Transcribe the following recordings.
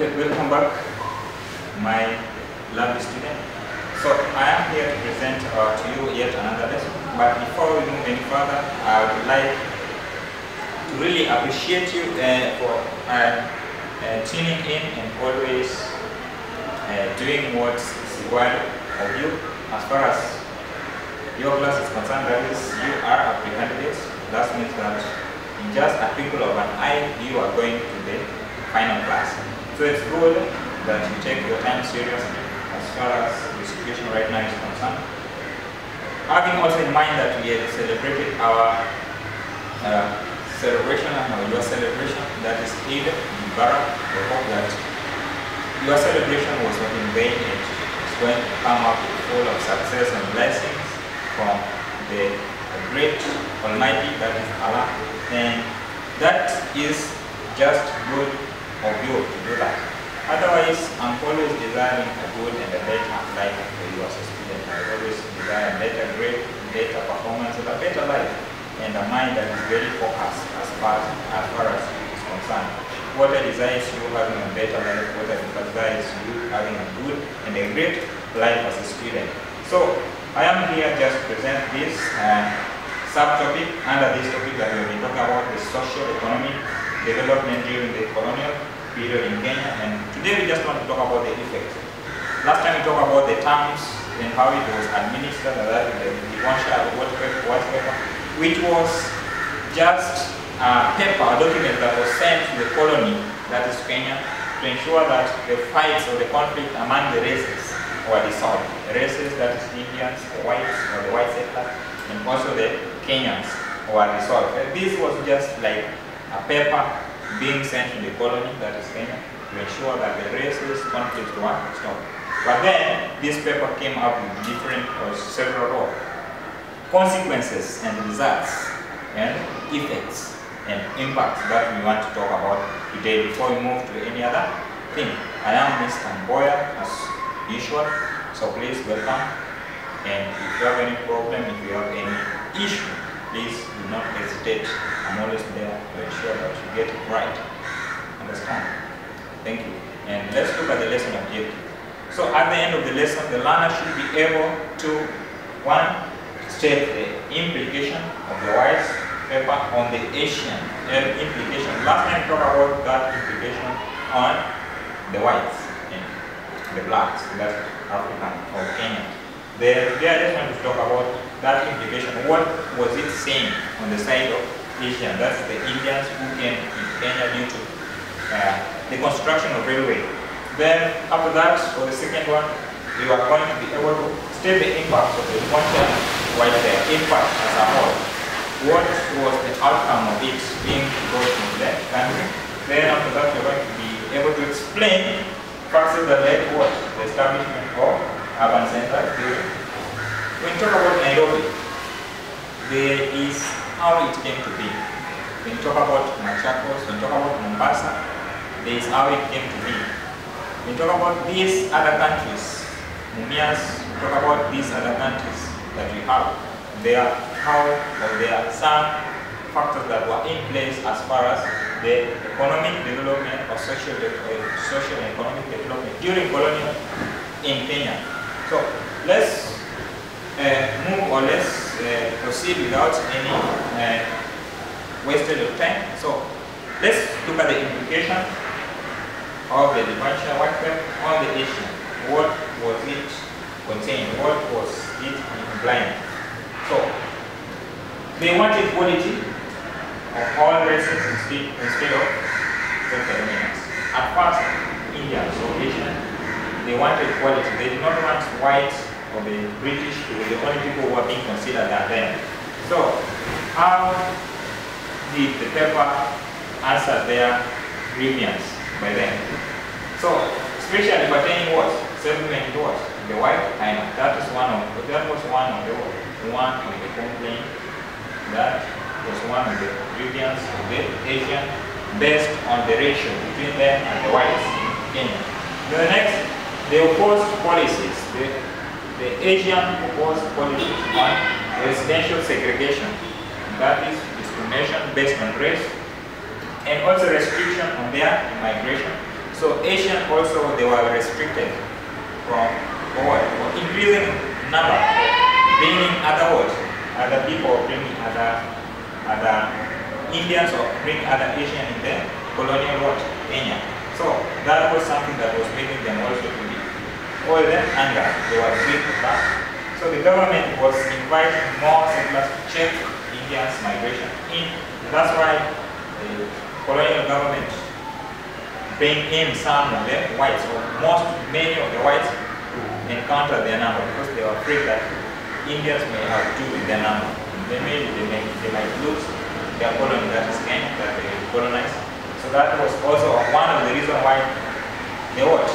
Okay, welcome back, my lovely student. So I am here to present uh, to you yet another lesson. But before we move any further, I would like to really appreciate you uh, for uh, uh, tuning in and always uh, doing what is required of you as far as your class is concerned. That is, you are a pre-candidate. That means that in just a twinkle of an eye, you are going to the final class. So it's good that you take your time seriously as far as the situation right now is concerned. Having also in mind that we have celebrated our uh, celebration and your celebration, that is Eid Mubarak, we hope that your celebration was not in vain and it's going to come up full of success and blessings from the great Almighty, that is Allah. And that is just good of you to do that. Otherwise, I'm always desiring a good and a better life for you as a student. I always desire a better grade, better performance, and a better life, and a mind that is very focused as far as, far as is concerned. What I desire is you having a better life, what I desire is you having a good and a great life as a student. So, I am here just to present this uh, subtopic under this topic that we will be talking about the social economic development during the colonial period in Kenya and today we just want to talk about the effects. Last time we talked about the terms and how it was administered, that the, the one shot white paper, white paper, which was just a paper, a document that was sent to the colony, that is Kenya, to ensure that the fights or the conflict among the races were dissolved. The races, that is Indians, the whites, or the white settlers, and also the Kenyans were dissolved. This was just like a paper being sent to the colony, that is Kenya, to ensure that the races conflicts were stopped. But then this paper came up with different or several consequences and results and effects and impacts that we want to talk about today before we move to any other thing. I am Mr. Mboya as usual, so please welcome. And if you have any problem, if you have any issue, please do not hesitate. I'm always there to ensure that you get it right. Understand? Thank you. And let's look at the lesson objective. So at the end of the lesson, the learner should be able to, one, state the implication of the whites paper on the Asian implication. Last time we talked about that implication on the whites and the blacks, that's African or Kenyan. There, there I just want to talk about that implication. What was it saying on the side of Asian? That's the Indians who came in Kenya due to uh, the construction of railway. Then after that, for the second one, you are going to be able to state the impact of the quantum white there, impact as a whole. What was the outcome of it being brought into the country? Then after that, you're going to be able to explain factors that led what? The establishment of urban centers. When you talk about Nairobi, there is how it came to be. When you talk about Machakos, when you talk about Mombasa, there is how it came to be. When you talk about these other countries, Mumias, talk about these other countries that we have, there are how or there are some factors that were in place as far as the economic development or social, uh, social and economic development during colonial in Kenya. So let's uh, move or let's uh, proceed without any uh, wasted of time. So let's look at the implication of the departure paper on the issue. What was it contained? What was it implying? So they wanted quality of all races instead, instead of self-dominance. At first, Indians or Asian, they wanted quality. They did not want white or the British be the only people who were being considered at then. So, how did the paper answer their grievance by then? So, especially pertaining what? Settlement what? The white China. That is one of that was one of the one of the complaint that was one of the grievance of the Asian based on the ratio between them and the whites in Kenya. The next, they opposed policies. The Asian opposed policies. One, residential segregation. That is discrimination based on race and also restriction on their migration. So Asian also they were restricted from what? Increasing number, bringing other what? Other people, bringing other other Indians or bring other Asian in the colonial what? Kenya. So that was something that was making them also to be all them anger. They were big back. So the government was inviting more settlers to check Indians' migration in. That's why the colonial government bring in some of the whites, or most, many of the whites encounter their number because they were afraid that Indians may have two with their number. They may, they, may, they might lose their colony that is that they colonized. So that was also one of the reasons why they what?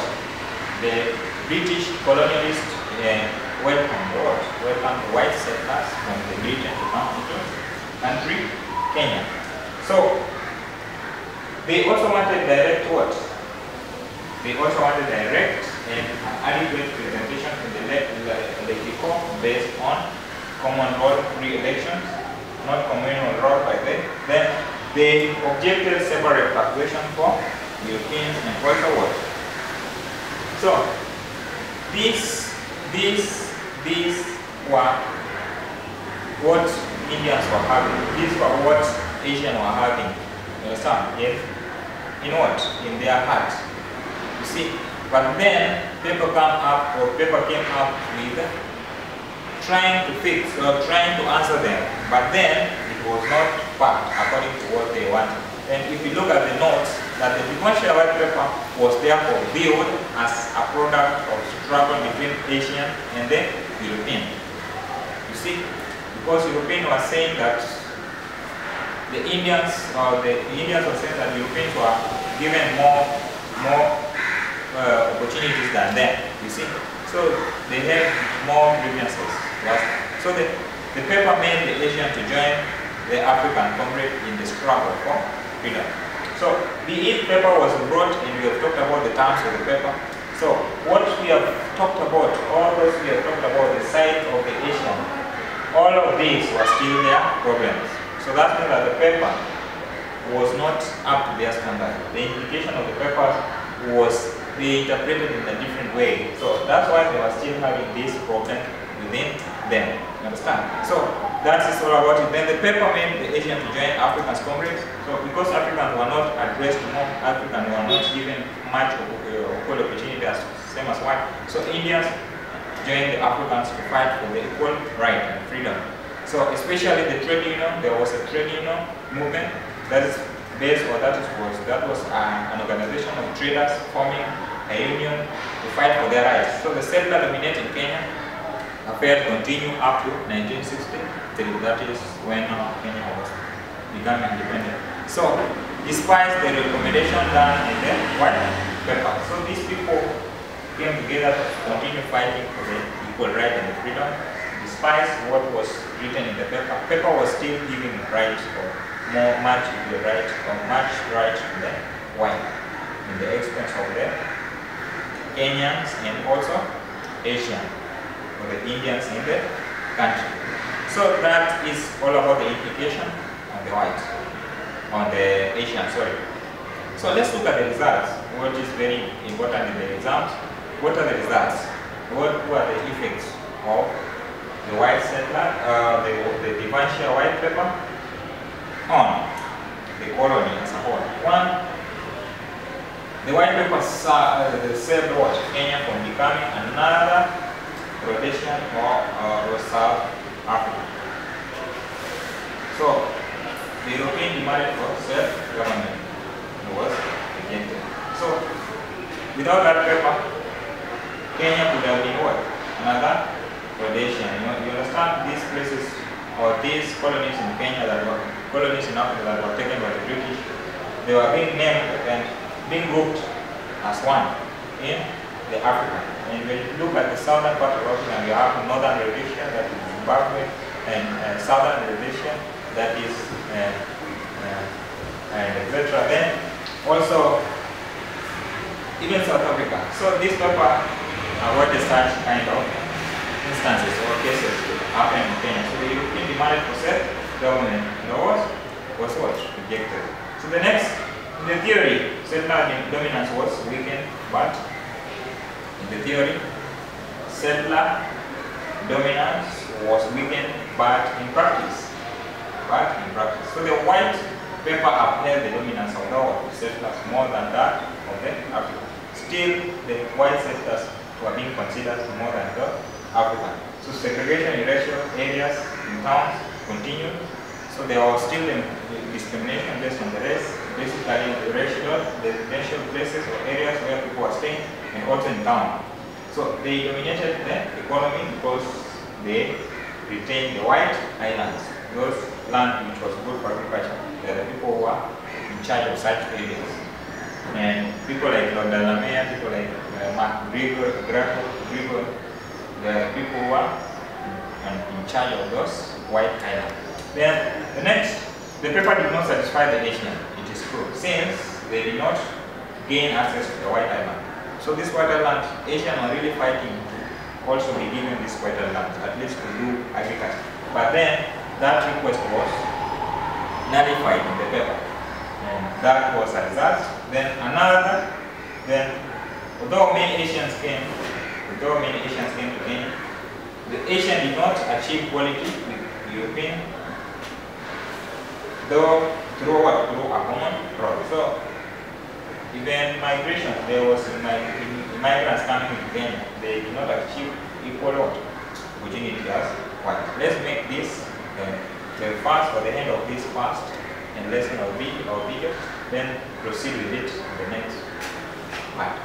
The British colonialists uh, welcomed what? Welcomed white settlers from the Britain to into country, Kenya. So they also wanted direct what? They also wanted direct and adequate representation in the legislative based on common roll pre-elections, not communal roll by them. Then they objected separate taxation for Europeans and also what? So these this, this were what Indians were having. These were what Asians were having. You understand? Yes? In what? In their heart. You see? But then people come up or people came up with trying to fix or trying to answer them. But then it was not fact according to what they wanted. And if you look at the notes, that the Devonshire white paper was therefore viewed as a product of struggle between Asian and the European. You see, because European were saying that the Indians or the, the Indians were saying that Europeans were given more more uh, opportunities than them. You see, so they had more grievances. So the, the paper made the Asian to join the African comrade in the struggle for freedom. So the eighth paper was brought and we have talked about the terms of the paper. So what we have talked about, all those we have talked about the side of the Asian, all of these were still their problems. So that means that the paper was not up to their standard. The implication of the paper was they interpreted in a different way. So that's why they were still having this problem within them. You understand? So that is all about it. Then the paper made the Asian to join Africans comrades. So because Africans were not addressed more, Africans were not given much of uh, equal opportunity as same as white. So Indians joined the Africans to fight for the equal right and freedom. So especially the trade union, there was a trade union movement that is based or that was that was an, an organization of traders forming a union to fight for their rights. So the settler dominated Kenya affair continued up to 1960. That is when uh, Kenya was becoming independent. So, despite the recommendation done in the white paper, so these people came together to continue fighting for the equal right and the freedom, despite what was written in the paper. Paper was still giving rights or more much the right or much right to the white in the expense of the Kenyans and also Asian or the Indians in the country. So that is all about the implication on the white, on the Asian, sorry. So let's look at the results. What is very important in the exams? What are the results? What were the effects of the white settler, uh, the, the Devonshire white paper on the colony as a whole? One, the white paper uh, saved what? Kenya from becoming another Rhodesian or, uh, or South Africa. So, the European demanded for self-government was rejected. So, without that paper, Kenya could have been what? Another Rhodesian. You, know, you understand these places or these colonies in Kenya that were colonies in Africa that were taken by the British, they were being named and being grouped as one in the Africa. And when you look at the southern part of Africa, you have northern Rhodesia, that is Zimbabwe, and uh, southern Rhodesia, that is, uh, uh, and etc. Then also, even South Africa. So this paper avoided such kind of instances or cases happen in Kenya. So the European demanded for self-government laws was what? Rejected. So the next In the theory, settler dominance was weakened, but in the theory, settler dominance was weakened, but in practice, but in practice. So the white paper upheld the dominance of the settlers more than that of the African. Still, the white settlers were being considered more than the African. So segregation in racial areas in towns continued. So there was still discrimination based on the race, basically the the racial places or areas where people are staying, and also in town. So they dominated the economy because they retained the white islands, those land which was good for agriculture. Are people who were in charge of such areas. And people like Lord Delamere, people like uh, Mark Grigor, Grigor, the people who were in, in charge of those white islands. Then the next, the paper did not satisfy the Asian, it is true, since they did not gain access to the white island. So this white island, Asian are really fighting to also be given this white island, at least to do agriculture. But then that request was nullified in the paper. And that was a result. Then another, then although many Asians came, although many Asians came to Kenya, the Asian did not achieve quality with European, though through what? Through a common road. So even migration, there was migrants coming in. They did not achieve equal opportunity as white. Let's make this uh, the first or the end of this first and lesson of video, or video, then proceed with it in the next part.